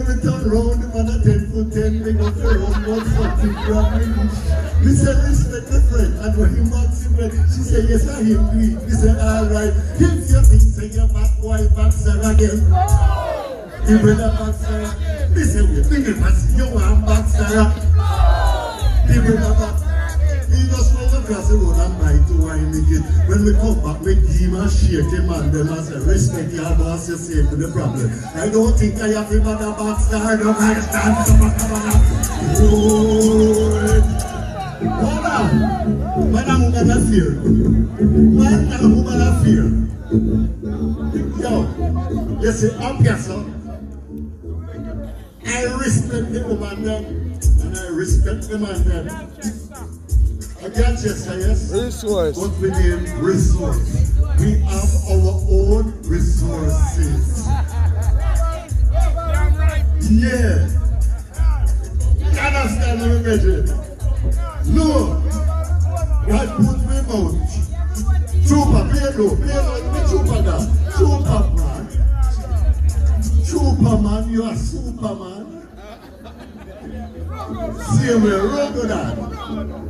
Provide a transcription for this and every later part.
We turn round, the man a 10 foot 10, we go to round about something grabbing. We say, respect the friend, and when he marks him, she say, yes, I him greet. We say, all right, if your think, say, your back, why back, sir, again? He bring a back, sir. We say, we think if I see you want back, sir. He bring a back. He just run across the road and buy two wine make it. When we come back, we give him and shake him and them and say, respect your boss, you save the problem. I don't think I have him at the back, sir. I don't understand. Come on, come on. Hold on. Madam, got a fear? Madam, who got fear? Yo, see, up here. I respect the woman then, and I respect the man then. I got Chester, yes? Resource. What we name resource. We have our own resources. Yeah. You understand me, Reggie? No. God put me mouth. Trooper, play low, play low. Give me trooper now. Trooper, man. Superman, you are Superman. Roll to that.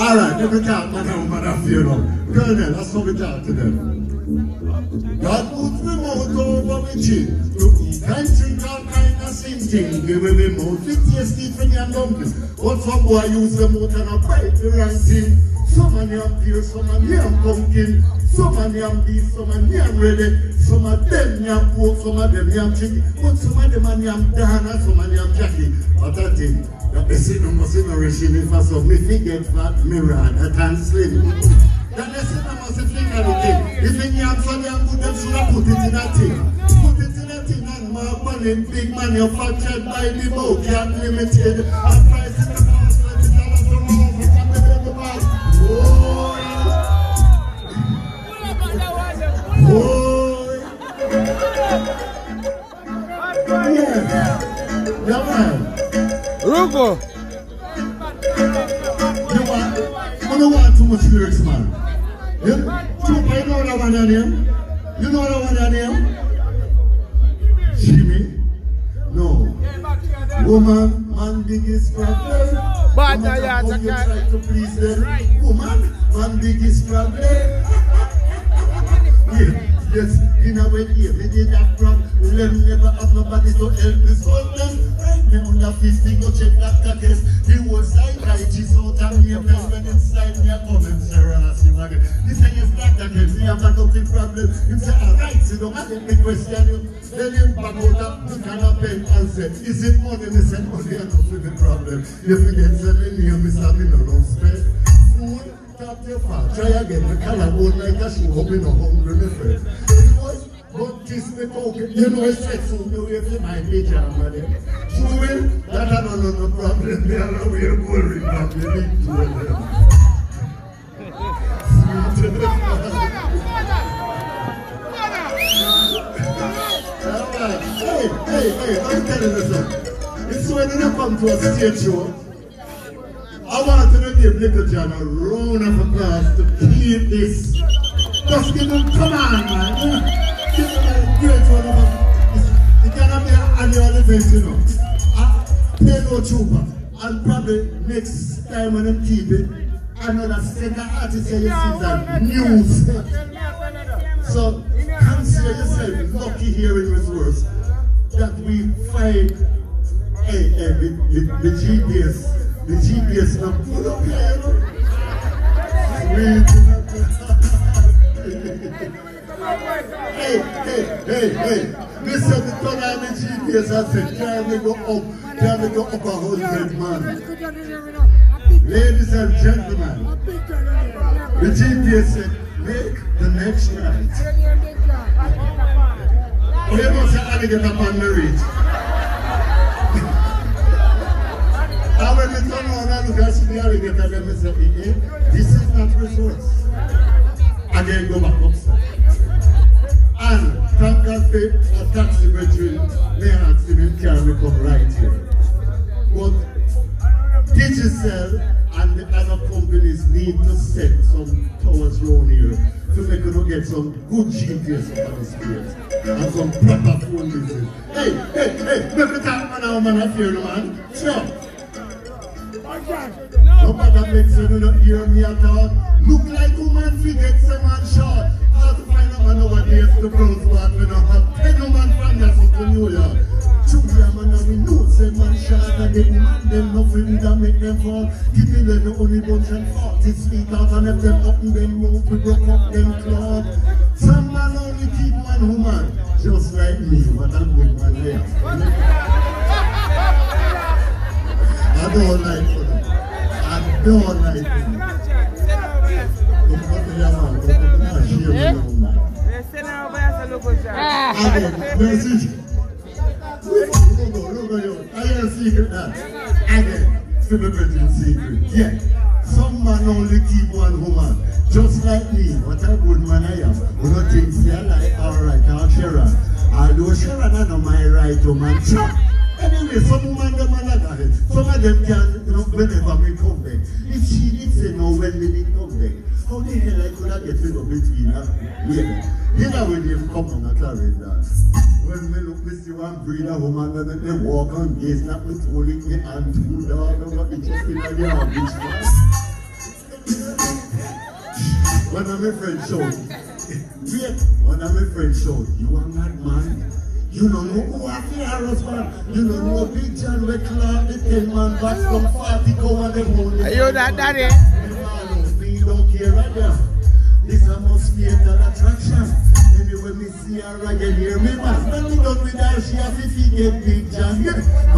All right, man, and woman, feel now. Colonel, that's how we talk to them. God put me mouth over me. To eat and drink all kind of sin thing. Give me me mouth, it tasty for your dumplings. But some boy use the mouth and I bite the wrong thing. Some of them pear, some of them pumpkin. Some of them beef, some of them ready. Some of them yam pork, some of them yam chicken. But some of them yam dana, some of them jackie. What a thing. That the sin must nourish me for some. Me forget fat, me rather than slim. The sin must think of the thing. If you yam so yam good, should have put it in that thing. Put it in that thing and more money, big manufactured by the boat, can't the the. Boy. Boy. Yeah. Yeah, man. Want, you don't want too much lyrics, man. You, know that one name? You know that one name? Jimmy? No. Woman, man, biggest problem. Bad No matter na yan, you Zakat. try to please them. Woman, man, biggest problem. Yeah, yes, in a way, yeah, me did that from. problem. Never have nobody to help me solve them. Right me under 50, go check that case. The whole side right is out and me play when inside me a come and Rasi again. Me have a problem. Say, alright, down and let me question you. Him back out a and say, is it money? Me say, money enough with the problem. If you get selling here, me say, me no don't spend. Food, tap your fat. Try again, the collarbone like a shoe, hope you hungry, me friend. You know, me you it's my bitch and it, that no problem, me and go ring back, me big them. Hey, hey, hey, I'm telling you something. It's when you come to a stage show, I want to give Little John a round of applause to keep this. Just give him, come on, man. Give him a great one of cannot be an annual event, you know. Pay no trooper. And probably next time keep it, another second artist here you see that news. So consider yourself lucky here in Resource that we find hey, hey, the, the, the GPS, the GPS now put up here. Hey, hey, hey, hey. Listen, the turn on the GPS and say, can we go up? Can we go up a hundred man? Ladies and gentlemen, the GPS said, make the next right. We must say alligator upon the reach. And when we turn around and look and see the alligator, then we say, eh, eh, this is not resource. And then go back upstairs. And thank God for a taxi brethren, may him if come right here. But Digicel and the other companies need to set some towers around here to make you get some good GPS on the street and some proper phone business. Hey, hey, hey, make me talk man, fear no man. Sure. Nobody makes you not hear me at all. Look like woman forget some man short. How to man close what we don't have. Ten woman from there to New York. Julia man, and we know say man short and the woman them nothing that make them fall. Giving them the only bunch and 40 feet out and if them up and them move, we broke up them cloth. Some man only keep one woman, just like me, but I'm good man there. I don't like it. I don't like. Don't Yeah. Some man only keep one woman. Just like me, what a good man I am. We don't think say I like alright, I'll Sharon. Although Sharon I know my right woman. Anyway, some woman them are like that. Some of them can, you know, whenever we come back. If she did say no when we did come back, how the hell I could have get rid of between her? Yeah. You know when they come on a that. When we look, we see one breeder woman and then they walk on gaze, not with holding the hand to the and what they just in the yard, bitch, man. When I'm a friend show, wait, when I'm a friend show, you are not man. You don't know who I feel husband. You don't know Big John we clock the 10 man back from 40 go and them hold Are you that daddy? We don't care right now. This a must be a attraction. Anyway, me see her and hear me man. Me done with her, she has to get Big John.